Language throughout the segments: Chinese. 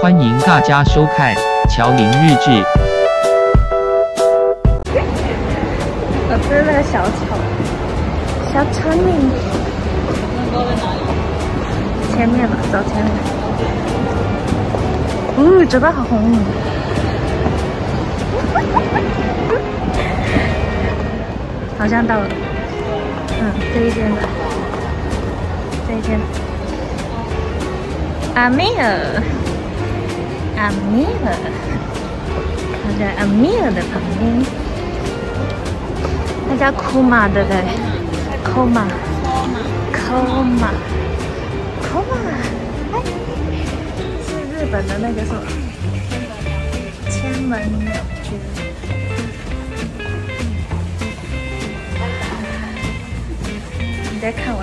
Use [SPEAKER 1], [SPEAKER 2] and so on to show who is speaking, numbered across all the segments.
[SPEAKER 1] 欢迎大家收看《乔林日志》。
[SPEAKER 2] 我吃那个小丑，小丑你。前面吧，走前面。呜、嘴巴好红。好像到了。嗯，这一间的。这一间。阿米尔，阿米尔，他在阿米尔的旁边。那叫库玛对不对？库玛，库玛，库玛，哎，是日本的那个什么？千门鸟居。你在看我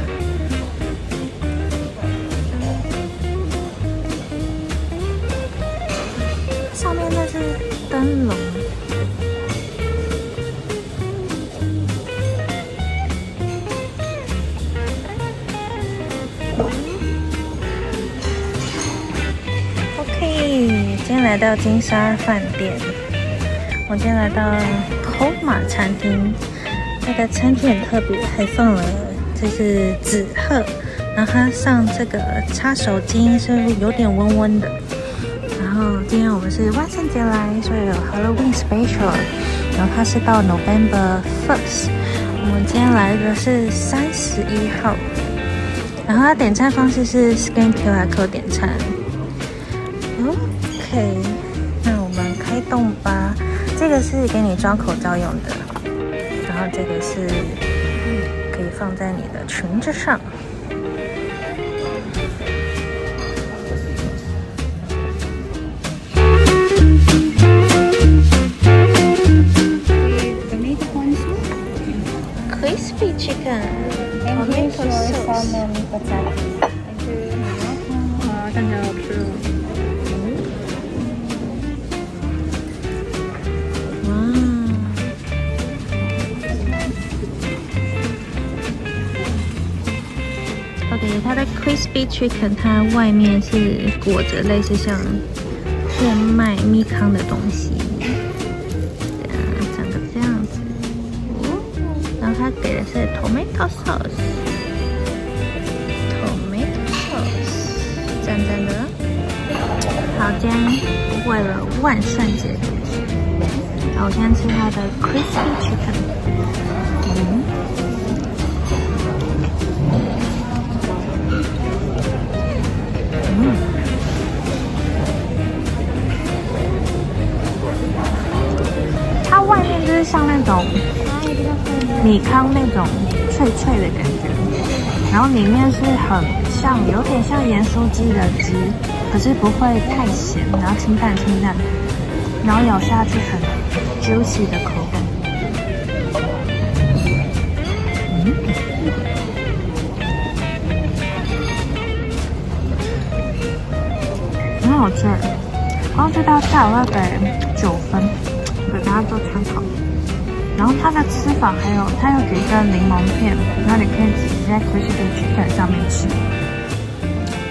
[SPEAKER 2] 来到金沙饭店。我今天来到 Koma 餐厅，这个餐厅很特别，还放了这是纸鹤，然后它上这个擦手巾是有点温温的。然后今天我们是万圣节来，所以有 Halloween special，然后它是到 November first，我们今天来的是三十一号，然后它点餐方式是 scan QR code 点餐。OK，那我们开动吧。这个是给你装口罩用的，然后这个是可以放在你的裙子上。Crispy chicken, tomato sauce.
[SPEAKER 3] 啊，看起来好吃
[SPEAKER 2] 它的 crispy chicken，它外面是裹着类似像燕麦蜜糠的东西，这样长得这样子。然后它给的是 tomato sauce，tomato sauce，赞赞的。好，今天为了万圣节，然后我先吃它的 crispy chicken。就是像那种米糠那种脆脆的感觉，然后里面是很像有点像盐酥鸡的鸡，可是不会太咸，然后清淡清淡，然后咬下去很 juicy 的口感。很好吃，光这道菜我要给九分，大家做参考。然后它的吃法还有，它有给一个柠檬片，然后你可以直接 crispy chicken 上面吃。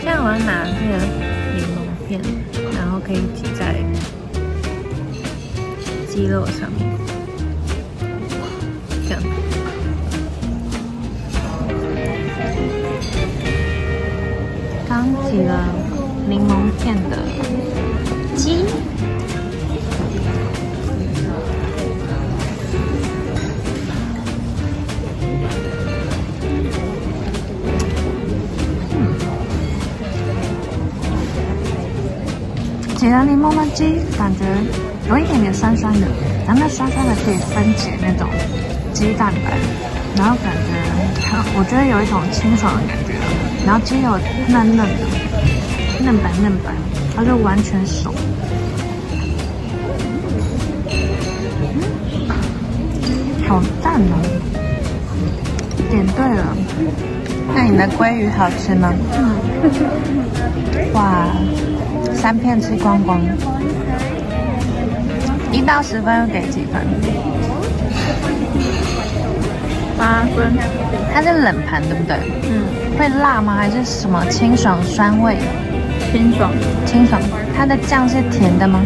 [SPEAKER 2] 现在我要拿这个柠檬片，然后可以挤在鸡肉上面，这样。刚挤了柠檬片的鸡。挤了柠檬的鸡，感觉有一点点酸酸的，然后那酸酸的可以分解那种鸡蛋白，然后感觉我觉得有一种清爽的感觉，然后鸡肉嫩嫩的，嫩白嫩白，它就完全熟。好淡哦！点对了。那你的鲑鱼好吃吗？嗯。哇，三片吃光光。一到十分又给几分？
[SPEAKER 3] 八分。
[SPEAKER 2] 它是冷盘对不对？嗯。会辣吗？还是什么清爽酸味？
[SPEAKER 3] 清爽，
[SPEAKER 2] 清爽。它的酱是甜的吗？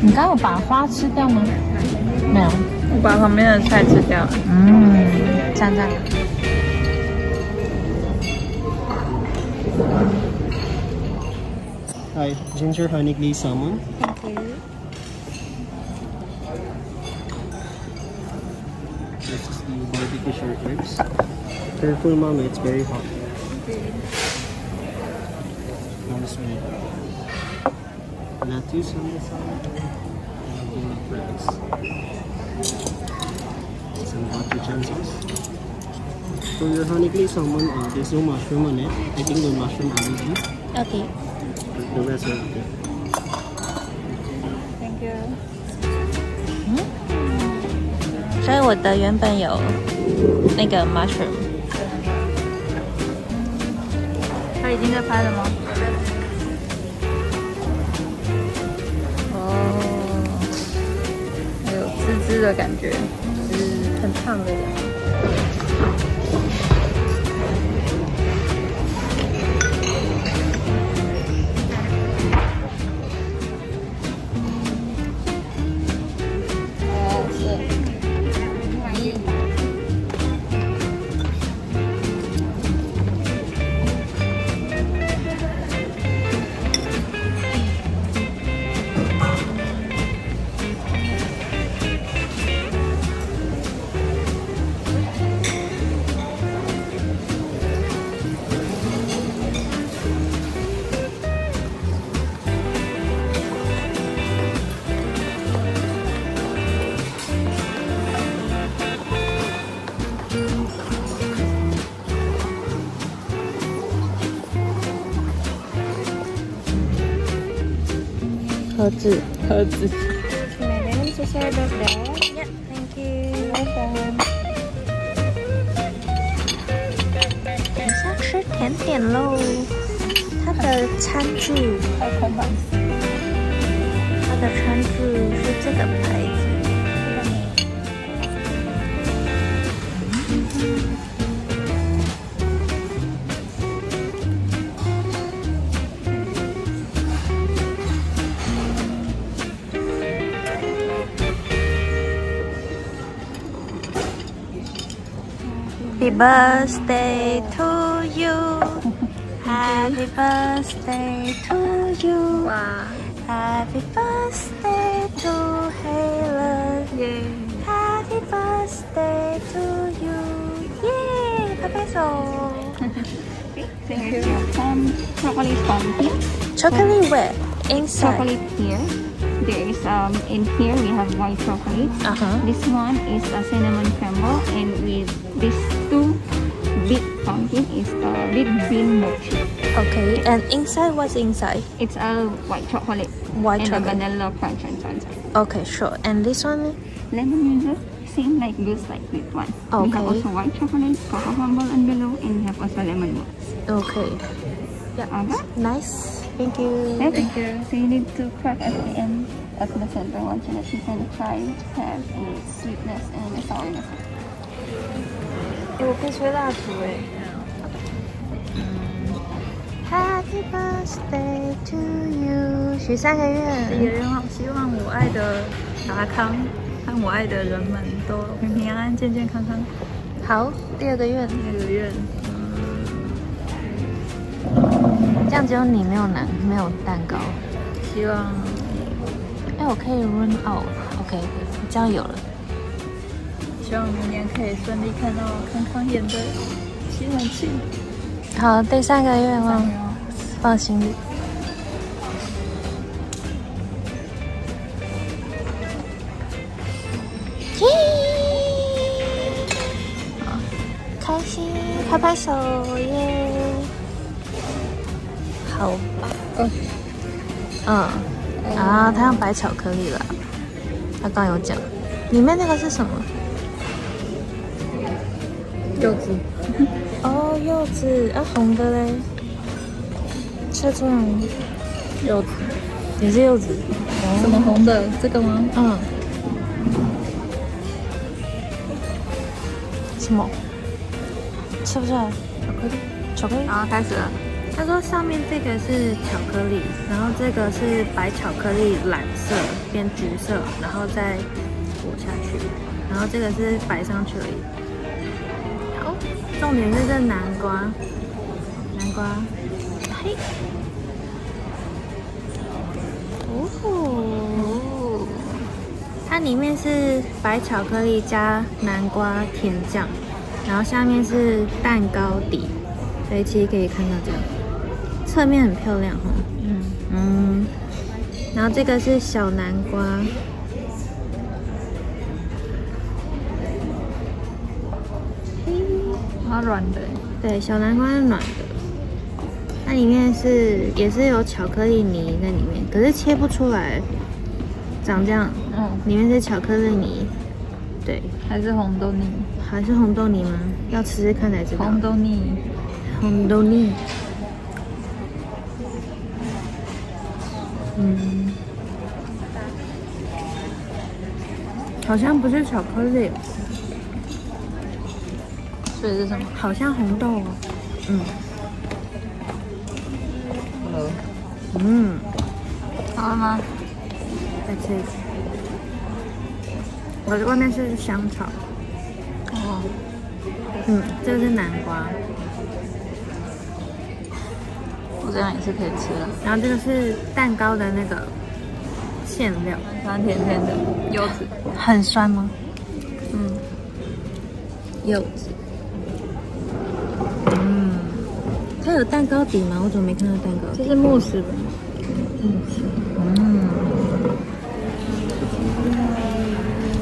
[SPEAKER 2] 你刚有把花吃掉吗？没有，
[SPEAKER 3] 我把旁边的菜吃掉了。
[SPEAKER 2] 嗯，赞赞。
[SPEAKER 4] Hi, ginger honey glazed salmon.
[SPEAKER 2] Thank you.
[SPEAKER 4] This is the barbecue short ribs. Careful, mama, it's very hot. Nice one. Lettuce on the side. And peanut fries. Some gochujang sauce. For your honey glazed salmon, uh, there's no mushroom on it. I think no mushroom allergy. 有没有吃
[SPEAKER 3] thank you.
[SPEAKER 2] 所以我的原本有那个 mushroom
[SPEAKER 3] 他已经在拍了吗？哦。还有滋滋的感觉很烫的感觉。
[SPEAKER 2] 盒子
[SPEAKER 3] 盒子
[SPEAKER 2] 谢谢拜拜耶 thank you 拜拜。等一下吃甜点喽。它的餐具
[SPEAKER 3] 太空版
[SPEAKER 2] 它的餐具是这个牌子。Happy birthday to you. Happy birthday to you.
[SPEAKER 3] Wow.
[SPEAKER 2] Happy birthday to Helen.
[SPEAKER 3] Yeah.
[SPEAKER 2] Happy birthday to you. Yeah. Papeso.
[SPEAKER 5] Thank you. Um, chocolate from here.
[SPEAKER 2] Chocolate where? Inside.
[SPEAKER 5] Chocolate here. There is um in here we have white chocolate.
[SPEAKER 2] Uh huh.
[SPEAKER 5] This one is a cinnamon crumble, and with these two big fountain is a big bean mochi.
[SPEAKER 2] Okay. And inside, what's inside?
[SPEAKER 5] It's a white chocolate
[SPEAKER 2] White
[SPEAKER 5] and
[SPEAKER 2] chocolate.
[SPEAKER 5] a vanilla crunch on inside.
[SPEAKER 2] Okay, sure. And this one?
[SPEAKER 5] Lemon user same like this like this one. Okay. We have also white chocolate, cocoa crumble and below, and we have also lemon one.
[SPEAKER 2] Okay.
[SPEAKER 5] Okay.
[SPEAKER 2] Nice. Thank you.
[SPEAKER 5] Yeah, thank you. So you need to crack at the end of the center one so that you can try to have a sweetness and a sourness.
[SPEAKER 3] 哎，我可以吹蜡烛哎。
[SPEAKER 2] Happy birthday to you。许三个
[SPEAKER 3] 第一
[SPEAKER 2] 愿。
[SPEAKER 3] 个愿望，希望我爱的达康和我爱的人们都平平安安、健健康康。
[SPEAKER 2] 好，第二个愿。
[SPEAKER 3] 第二个愿，
[SPEAKER 2] 这样只有你没有男，没有蛋糕。
[SPEAKER 3] 希望
[SPEAKER 2] 哎，我可以 run out。OK，这样有了。
[SPEAKER 3] 希望明年可以顺利看到康康演的西门庆。
[SPEAKER 2] 好，第三个愿望放心里。耶！好，开心，拍拍手耶！好吧。嗯，嗯啊，它用白巧克力了。他刚有讲，里面那个是什么？
[SPEAKER 3] 柚子。
[SPEAKER 2] 哦，柚子啊，红的嘞，吃得出来吗？
[SPEAKER 3] 柚子。
[SPEAKER 2] 也是柚子。
[SPEAKER 3] 什么红的？这个吗？
[SPEAKER 2] 嗯。什么？吃不出来？巧克力。巧克力。
[SPEAKER 3] 好，开始了。
[SPEAKER 2] 他说上面这个是巧克力，然后这个是白巧克力蓝色变橘色，然后再裹下去，然后这个是摆上去而已。好，重点是这南瓜，南瓜，嘿，哦，它里面是白巧克力加南瓜甜酱，然后下面是蛋糕底，所以其实可以看到这样。侧面很漂亮哈，嗯。嗯，然后这个是小南瓜，
[SPEAKER 3] 它软的，
[SPEAKER 2] 对，小南瓜是软的，它里面是也是有巧克力泥在里面，可是切不出来，长这样，嗯，里面是巧克力泥，对，
[SPEAKER 3] 还是红豆泥，
[SPEAKER 2] 还是红豆泥吗？要吃吃看才知道，
[SPEAKER 3] 红豆泥，
[SPEAKER 2] 红豆泥。嗯，好像不是巧克力，
[SPEAKER 3] 这是什么？
[SPEAKER 2] 好像红豆哦。嗯。
[SPEAKER 3] Hello。
[SPEAKER 2] 嗯。
[SPEAKER 3] 好了吗？
[SPEAKER 2] 再吃一次。我的外面是香草。哦。嗯，这个是南瓜。
[SPEAKER 3] 这样也是可以吃的。
[SPEAKER 2] 然后这个是蛋糕的那个馅料，
[SPEAKER 3] 酸甜甜的柚子，
[SPEAKER 2] 很酸吗？嗯，柚子。嗯，它有蛋糕底吗？我怎么没看到蛋糕？
[SPEAKER 3] 这是慕斯吧？
[SPEAKER 2] 慕斯。嗯。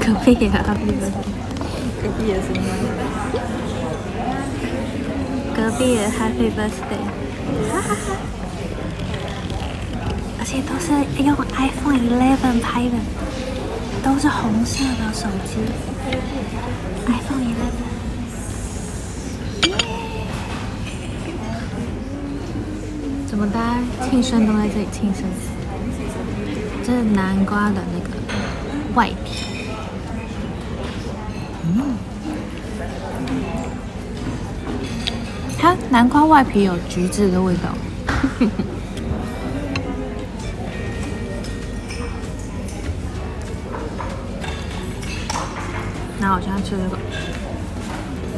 [SPEAKER 2] 隔壁也 Happy Birthday。
[SPEAKER 3] 隔壁也是吗？
[SPEAKER 2] 隔壁也 Happy Birthday。哈哈哈！而且都是用 iPhone 11拍的，都是红色的手机。iPhone 11。怎么大家庆生都在这里庆生？这是南瓜的那个外皮。嗯。它南瓜外皮有橘子的味道。那我现在吃这个，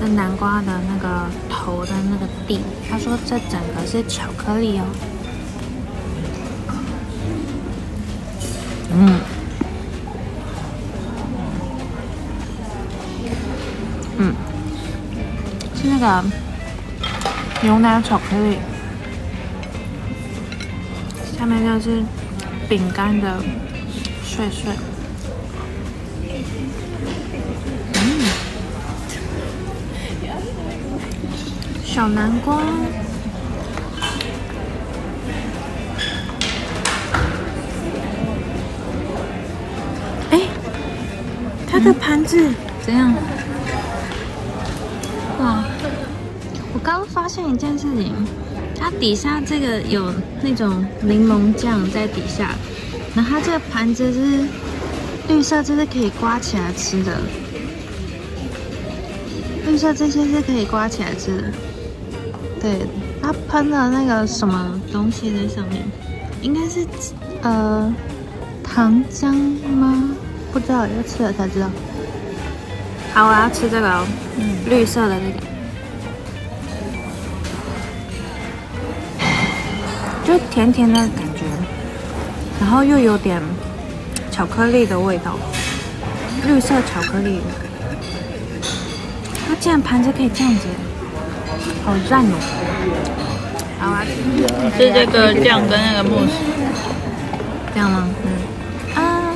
[SPEAKER 2] 这南瓜的那个头的那个蒂，他说这整个是巧克力哦。嗯，嗯，是那个。牛奶巧克力，下面就是饼干的碎碎。嗯，小南瓜。哎，它的盘子
[SPEAKER 3] 怎样？
[SPEAKER 2] 发现一件事情，它底下这个有那种柠檬酱在底下，然后它这个盘子是绿色，这是可以刮起来吃的。绿色这些是可以刮起来吃的。对，它喷了那个什么东西在上面，应该是呃糖浆吗？不知道，要吃了才知道。好，我要吃这个，嗯，绿色的那个。就甜甜的感觉，然后又有点巧克力的味道，绿色巧克力。它竟然盘子可以这样子，好赞哦！好啊，
[SPEAKER 3] 是这个酱跟那个慕斯，
[SPEAKER 2] 这样吗？嗯。啊。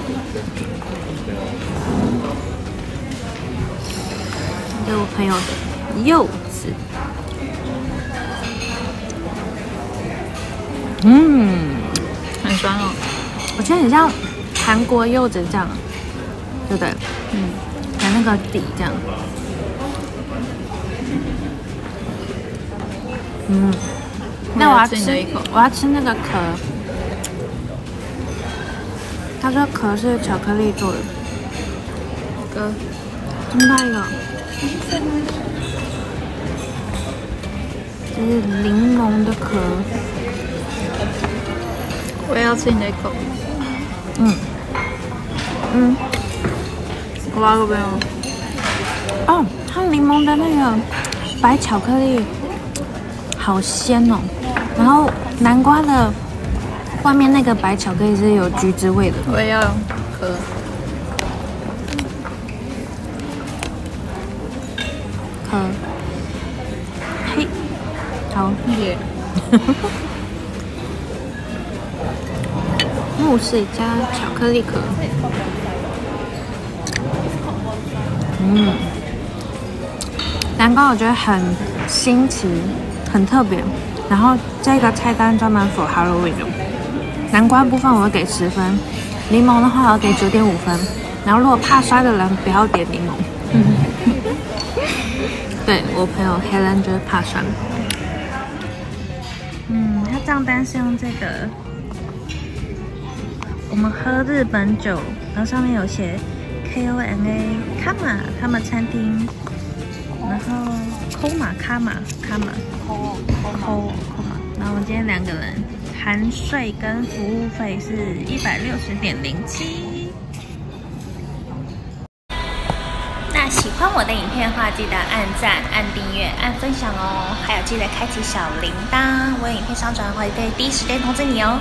[SPEAKER 2] 给我朋友的嗯，
[SPEAKER 3] 很酸哦。
[SPEAKER 2] 我觉得很像韩国柚子酱，对不对？
[SPEAKER 3] 嗯，
[SPEAKER 2] 有那个底这样。嗯，那我要吃
[SPEAKER 3] 一口，
[SPEAKER 2] 我要吃那个壳。他说壳是巧克力做的，
[SPEAKER 3] 哥，
[SPEAKER 2] 这么大一个，这是柠檬的壳。
[SPEAKER 3] 我也要吃你的一口。
[SPEAKER 2] 嗯嗯，
[SPEAKER 3] 我挖个没有？
[SPEAKER 2] 哦，它柠檬的那个白巧克力好鲜哦，然后南瓜的外面那个白巧克力是有橘子味的。
[SPEAKER 3] 我也要喝。
[SPEAKER 2] 喝，嘿，好，
[SPEAKER 3] 耶。
[SPEAKER 2] 慕斯加巧克力壳。嗯，南瓜我觉得很新奇，很特别。然后这个菜单专门 for Halloween 的。南瓜部分我会给十分，柠檬的话我给九点五分。然后如果怕酸的人不要点柠檬。对我朋友 Helen 就是怕酸。嗯，他账单是用这个。我们喝日本酒，然后上面有写 K O M A 卡玛他们餐厅，然后 Koma 卡玛卡玛 Ko Koma，然后我们今天两个人含税跟服务费是一百六十点零七。那喜欢我的影片的话，记得按赞、按订阅、按分享哦，还有记得开启小铃铛，我有影片上传会可以第一时间通知你哦。